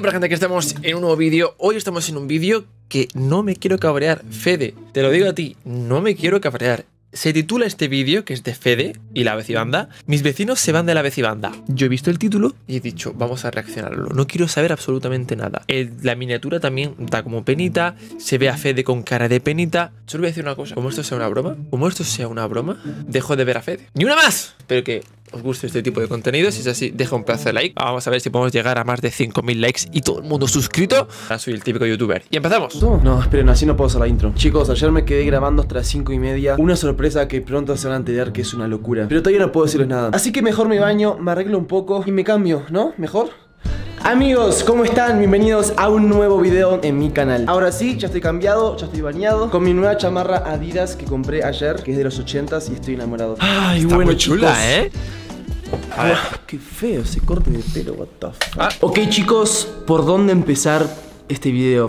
Para gente que estamos en un nuevo vídeo, hoy estamos en un vídeo que no me quiero cabrear. Fede, te lo digo a ti, no me quiero cabrear. Se titula este vídeo, que es de Fede y la vecibanda. Mis vecinos se van de la vecibanda. Yo he visto el título y he dicho, vamos a reaccionarlo. No quiero saber absolutamente nada. La miniatura también da como penita. Se ve a Fede con cara de penita. Solo voy a decir una cosa. Como esto sea una broma, como esto sea una broma, dejo de ver a Fede. ¡Ni una más! Espero que os guste este tipo de contenido. Si es así, deja un pedazo de like. Vamos a ver si podemos llegar a más de 5.000 likes y todo el mundo suscrito. Ahora soy el típico youtuber. Y empezamos. No, esperen, así no puedo hacer la intro. Chicos, ayer me quedé grabando hasta las 5 y media. Una sorpresa que pronto se van a enterar que es una locura. Pero todavía no puedo decirles nada. Así que mejor me baño, me arreglo un poco y me cambio, ¿no? ¿Mejor? Amigos, ¿cómo están? Bienvenidos a un nuevo video en mi canal Ahora sí, ya estoy cambiado, ya estoy bañado Con mi nueva chamarra Adidas que compré ayer Que es de los 80s y estoy enamorado Ay, Está muy chula, ¿eh? A ver. Ah, qué feo ese corte de pelo, what the fuck. Ah. Ok chicos, ¿por dónde empezar este video?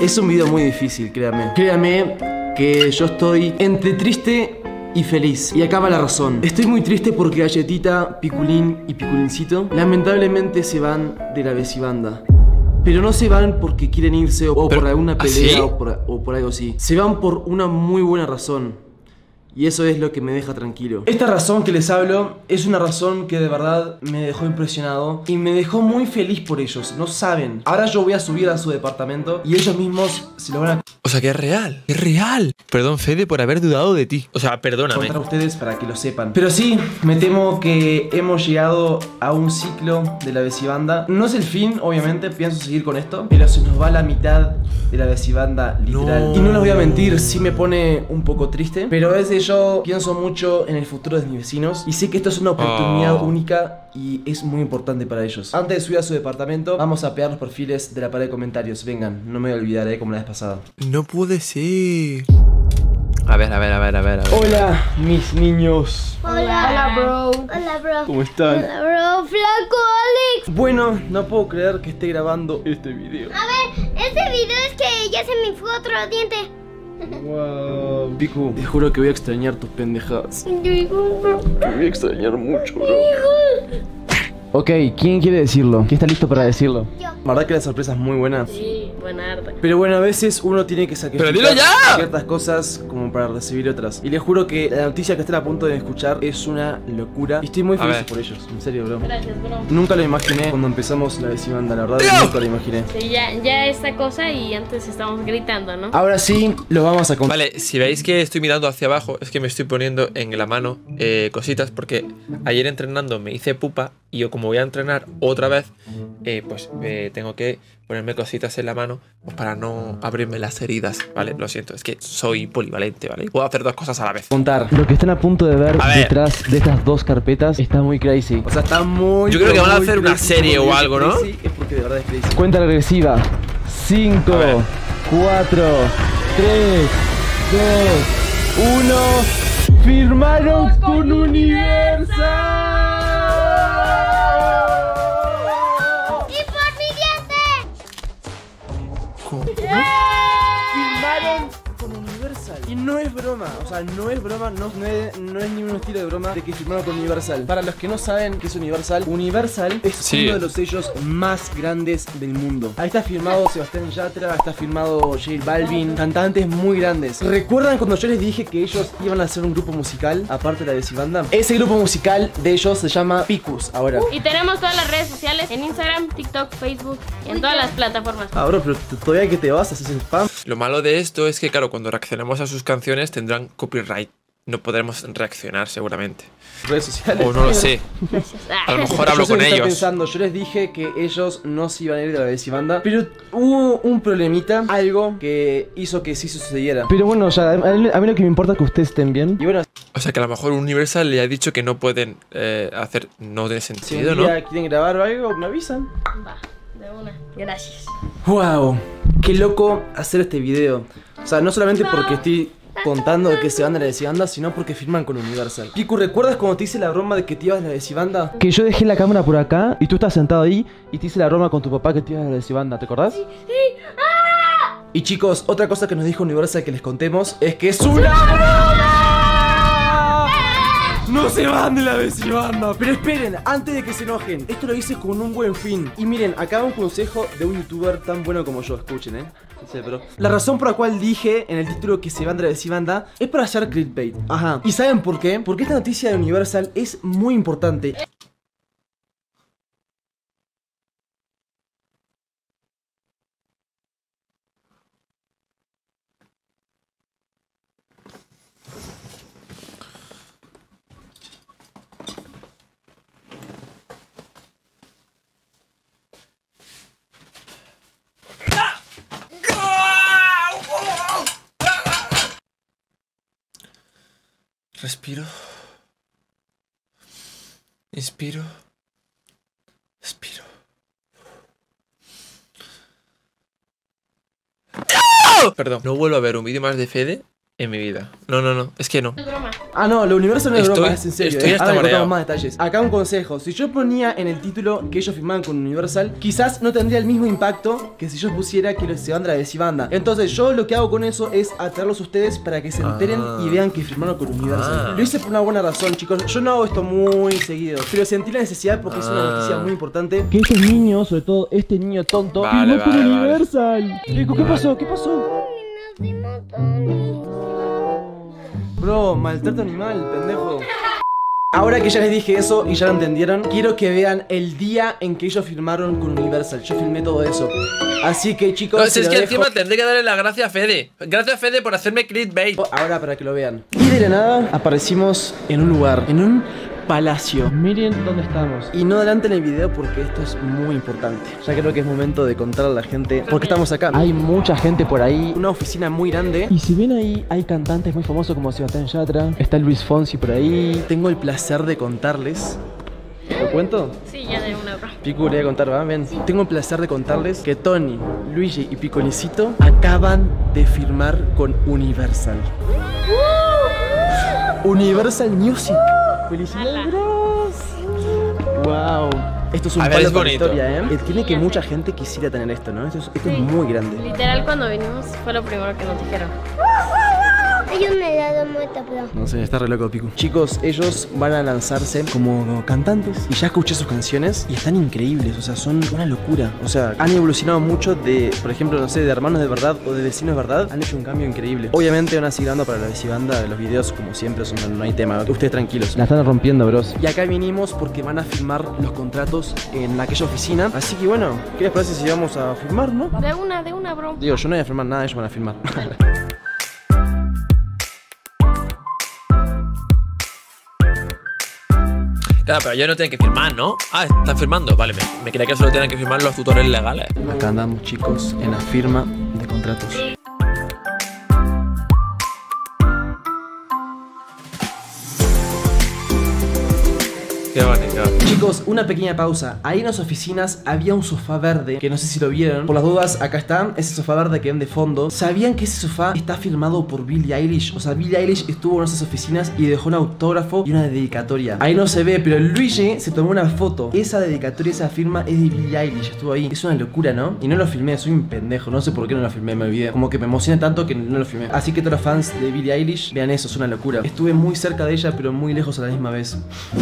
Es un video muy difícil, créanme. Créanme que yo estoy entre triste y feliz. Y acá va la razón. Estoy muy triste porque Galletita, Piculín y Piculincito lamentablemente se van de la vecibanda. Pero no se van porque quieren irse o Pero, por alguna ¿ah, pelea sí? o, por, o por algo así. Se van por una muy buena razón. Y eso es lo que me deja tranquilo. Esta razón que les hablo es una razón que de verdad me dejó impresionado y me dejó muy feliz por ellos. No saben. Ahora yo voy a subir a su departamento y ellos mismos se lo van a O sea que es real. Es real. Perdón, Fede, por haber dudado de ti. O sea, perdóname. contar a ustedes para que lo sepan. Pero sí, me temo que hemos llegado a un ciclo de la vecibanda. No es el fin, obviamente, pienso seguir con esto, pero se nos va la mitad de la vecibanda literal. No. Y no les voy a mentir, sí me pone un poco triste, pero a veces yo pienso mucho en el futuro de mis vecinos y sé que esto es una oportunidad Oh. única y es muy importante para ellos. Antes de subir a su departamento, vamos a pegar los perfiles de la pared de comentarios. Vengan, no me voy a olvidar, eh, como la vez pasada. No puede ser. A ver, a ver, a ver, a ver. A ver. Hola, mis niños. Hola. Hola, bro. Hola, bro. ¿Cómo están? Hola, bro. Flaco, Alex. Bueno, no puedo creer que esté grabando este video. A ver, este video es que ya se me fue otro diente. Wow. Piku, te juro que voy a extrañar tus pendejadas. Te voy a extrañar mucho, bro. Ok, ¿quién quiere decirlo? ¿Quién está listo para decirlo? Yo. La verdad que la sorpresa es muy buena. Sí, buena arte. Pero bueno, a veces uno tiene que sacrificar ¡Pero dilo ya! ciertas cosas como para recibir otras. Y les juro que la noticia que están a punto de escuchar es una locura. Y estoy muy A feliz ver. por ellos, en serio, bro. Gracias, bro. Nunca lo imaginé cuando empezamos la vecibanda, la verdad, ¡Tío! nunca lo imaginé. Sí, ya, ya esta cosa y antes estábamos gritando, ¿no? Ahora sí, lo vamos a contar. Vale, si veis que estoy mirando hacia abajo, es que me estoy poniendo en la mano eh, cositas porque ayer entrenando me hice pupa y yo como voy a entrenar otra vez, eh, pues eh, tengo que ponerme cositas en la mano pues, para no abrirme las heridas, ¿vale? Lo siento, es que soy polivalente, ¿vale? Puedo hacer dos cosas a la vez. contar. Lo que están a punto de ver ver. detrás de estas dos carpetas está muy crazy. O sea, está muy. Yo creo que van a hacer una serie o algo, ¿no? crazy, Es porque de verdad es crazy. Cuenta regresiva: 5, A ver. 4, 3, 2, 1. Firmaron con Universal. Diente! Firmaron con Universal. Y no es broma, o sea, no es broma, no, no es, no es ningún estilo de broma de que firmaron con Universal. Para los que no saben qué es Universal, Universal es Sí. uno de los sellos más grandes del mundo. Ahí está firmado Sebastián Yatra, está firmado J Balvin, cantantes muy grandes. ¿Recuerdan cuando yo les dije que ellos iban a hacer un grupo musical, aparte de la Decibanda? Ese grupo musical de ellos se llama Picus ahora. Y tenemos todas las redes sociales en Instagram, TikTok, Facebook y en todas las plataformas. Ah, bro, pero todavía que te vas, haces spam. Lo malo de esto es que, claro, cuando reaccionemos a sus canciones tendrán copyright. No podremos reaccionar seguramente. Redes sociales. O no lo sé. A lo mejor hablo con ellos. pensando, yo les dije que ellos no se iban a ir de la decibanda, pero hubo un problemita, algo que hizo que sí sucediera. Pero bueno, ya, a mí, a mí lo que me importa es que ustedes estén bien. Y bueno, O sea que a lo mejor Universal le ha dicho que no pueden eh, hacer. No tiene si sentido, un ¿no? día quieren grabar o algo, me avisan. Va, de una. Gracias. Wow, qué loco hacer este video. O sea, no solamente porque estoy contando de que se van de la decibanda, sino porque firman con Universal. Piku, ¿recuerdas cuando te hice la broma de que te ibas de la decibanda? Que yo dejé la cámara por acá y tú estás sentado ahí y te hice la broma con tu papá que te ibas de la decibanda, ¿te acordás? Sí, Y chicos, otra cosa que nos dijo Universal que les contemos es que es una broma. No se van de la banda. Pero esperen, antes de que se enojen, esto lo hice con un buen fin. Y miren, acá un consejo de un youtuber tan bueno como yo, escuchen, eh. Sí, pero la razón por la cual dije en el título que se van de la banda es para hacer clickbait. Ajá. ¿Y saben por qué? Porque esta noticia de Universal es muy importante. Respiro. Inspiro. Expiro. ¡No! Perdón, no vuelvo a ver un vídeo más de Fede en mi vida. No, no, no, es que no. Es broma. Ah, no, lo universo no es Estoy- broma, es en serio. estoy eh. hasta Ahora contamos más detalles. Acá un consejo: si yo ponía en el título que ellos firmaban con Universal, quizás no tendría el mismo impacto que si yo pusiera que se van de la banda. Entonces, yo lo que hago con eso es atraerlos a ustedes para que se enteren Ah. y vean que firmaron con Universal. Ah. Lo hice por una buena razón, chicos. Yo no hago esto muy seguido, pero sentí la necesidad porque es una Ah. noticia muy importante. Que este niño, sobre todo este niño tonto, Vale, firmó por vale, vale. Universal. Rico, ¿qué pasó? ¿Qué pasó? Bro, maltrato animal, pendejo. Ahora que ya les dije eso y ya lo entendieron, quiero que vean el día en que ellos firmaron con Universal. Yo filmé todo eso. Así que chicos, No, si es que dejo encima tendré que darle las gracias a Fede. Gracias, Fede, por hacerme clickbait. ahora para que lo vean. Y de la nada aparecimos en un lugar, en un palacio. Miren dónde estamos. Y no adelanten el video porque esto es muy importante. Ya creo que es momento de contar a la gente por qué estamos acá. Hay mucha gente por ahí, una oficina muy grande. Y si ven ahí, hay cantantes muy famosos como Sebastián Yatra, está Luis Fonsi por ahí. Tengo el placer de contarles. ¿Lo cuento? Sí, ya de una. Pico, le voy a contar, ¿va? Ven. Tengo el placer de contarles que Tony, Luigi y Picolicito acaban de firmar con Universal. Universal Music. ¡Felicidades, bros! ¡Wow! Esto es un A ver, palo es bonito. historia, ¿eh? Tiene que mucha sé. gente quisiera tener esto, ¿no? Esto es, esto es muy grande. Literal, cuando vinimos fue lo primero que nos dijeron. Hay un helado muerto, bro. No sé, está re loco Pico. Chicos, ellos van a lanzarse como cantantes y ya escuché sus canciones y están increíbles, o sea, son una locura. O sea, han evolucionado mucho de, por ejemplo, no sé, de hermanos de verdad o de vecinos de verdad. Han hecho un cambio increíble. Obviamente van a seguir dando para la banda los videos como siempre, son, no hay tema. Ustedes tranquilos. La están rompiendo, bros. Y acá vinimos porque van a firmar los contratos en aquella oficina. Así que bueno, ¿qué les parece si vamos a firmar, no? De una, de una, bro. Digo, yo no voy a firmar nada, ellos van a firmar. Claro, pero yo no tengo que firmar, ¿no? Ah, están firmando. Vale, me, me creía que solo tienen que firmar los tutores legales. Acá andamos chicos en la firma de contratos. Una pequeña pausa. Ahí en las oficinas había un sofá verde, que no sé si lo vieron. Por las dudas, acá está, ese sofá verde que ven de fondo. ¿Sabían que ese sofá está firmado por Billie Eilish? O sea, Billie Eilish estuvo en esas oficinas y dejó un autógrafo y una dedicatoria. Ahí no se ve, pero Luigi se tomó una foto. Esa dedicatoria, esa firma es de Billie Eilish, estuvo ahí. Es una locura, ¿no? Y no lo filmé, soy un pendejo. No sé por qué no lo filmé, me olvidé. Como que me emociona tanto que no lo filmé. Así que todos los fans de Billie Eilish, vean eso, es una locura. Estuve muy cerca de ella, pero muy lejos a la misma vez.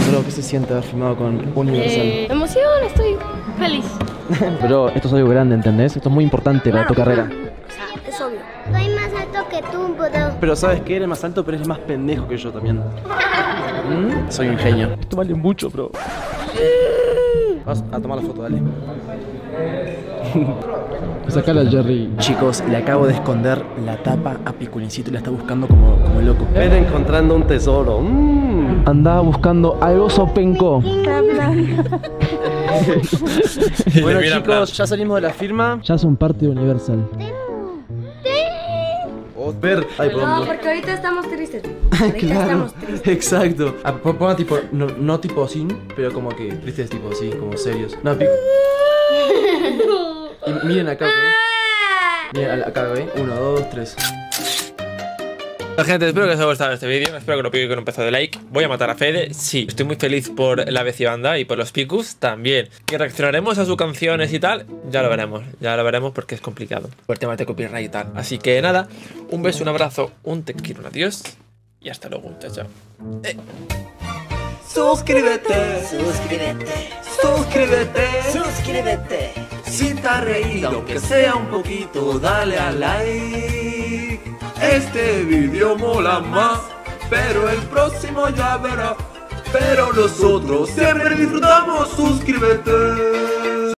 Solo que se siente haber firmado con Universal. Eh, emoción, estoy feliz. Pero esto es algo grande, ¿entendés? Esto es muy importante para tu carrera. O sea, es obvio. Soy más alto que tú, bro. Pero sabes que eres más alto, pero eres más pendejo que yo también. ¿Mm? Soy un genio. Esto vale mucho, bro. Vas a tomar la foto, dale. Sacala al Jerry. Chicos, le acabo de esconder la tapa a Piculincito y la está buscando como, como loco. Ven encontrando un tesoro. Mm. Andaba buscando al oso penco. Y Bueno chicos, ya salimos de la firma. Ya son parte de Universal. Ver. Ay. No, porque ahorita estamos tristes. Ahorita Claro, estamos tristes. exacto. Ah, Ponga tipo, no, no tipo así, pero como que tristes tipo así, como serios. No, pico. Y miren acá, ¿ok? Miren al- acá, ¿ok? Uno, dos, tres. Gente, espero que os haya gustado este vídeo. Espero que lo pique con un pedazo de like. Voy a matar a Fede. Sí, estoy muy feliz por la Banda y por los Picus también. Que reaccionaremos a sus canciones y tal. Ya lo veremos. Ya lo veremos porque es complicado. Por temas de copyright y tal. Así que nada, un beso, un abrazo, un te quiero, un adiós. Y hasta luego, chao, chao. Eh. Suscríbete, suscríbete, suscríbete, suscríbete. Si te has reído, aunque sea un poquito, dale a like. Este video mola más, pero el próximo ya verás. Pero nosotros siempre disfrutamos, suscríbete.